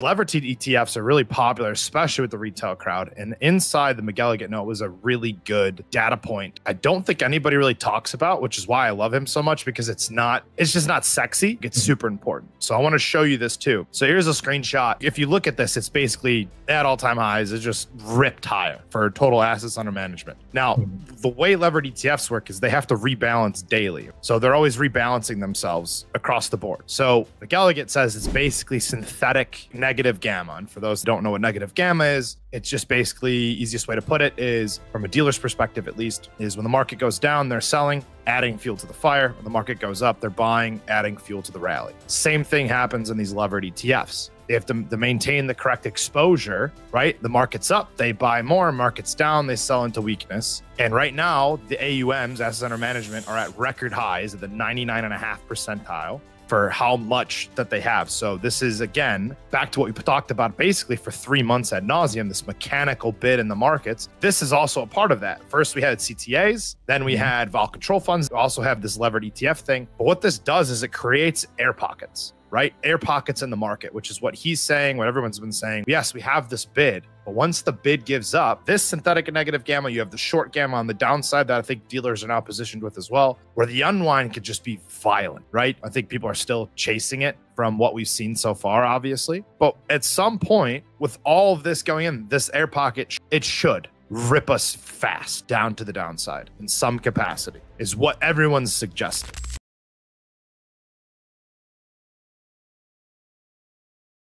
Leveraged ETFs are really popular, especially with the retail crowd. And inside the McElligott note was a really good data point. I don't think anybody really talks about, which is why I love him so much because it's not, it's just not sexy. It's mm-hmm. super important. So I want to show you this too. So here's a screenshot. If you look at this, it's basically at all time highs. It's just ripped higher for total assets under management. Now, mm-hmm. the way levered ETFs work is they have to rebalance daily. So they're always rebalancing themselves across the board. So McElligott says it's basically synthetic negative gamma. And for those who don't know what negative gamma is, it's just basically easiest way to put it is from a dealer's perspective at least is when the market goes down they're selling adding fuel to the fire. When the market goes up they're buying adding fuel to the rally. Same thing happens in these levered etfs they have to, to maintain the correct exposure right? The market's up they buy more market's down they sell into weakness. And right now the aums assets under management are at record highs at the 99.5 percentile for how much that they have. So this is again back to what we talked about basically for three months at nauseum. This mechanical bid in the markets. This is also a part of that. First we had CTAs, then we mm-hmm. had vol control funds. We also have this levered ETF thing. But what this does is it creates air pockets right? Air pockets in the market, which is what he's saying, what everyone's been saying. Yes, we have this bid, but once the bid gives up, this synthetic negative gamma, you have the short gamma on the downside that I think dealers are now positioned with as well, where the unwind could just be violent, right? I think people are still chasing it from what we've seen so far, obviously. But at some point, with all of this going in, this air pocket, it should rip us fast down to the downside in some capacity, is what everyone's suggesting.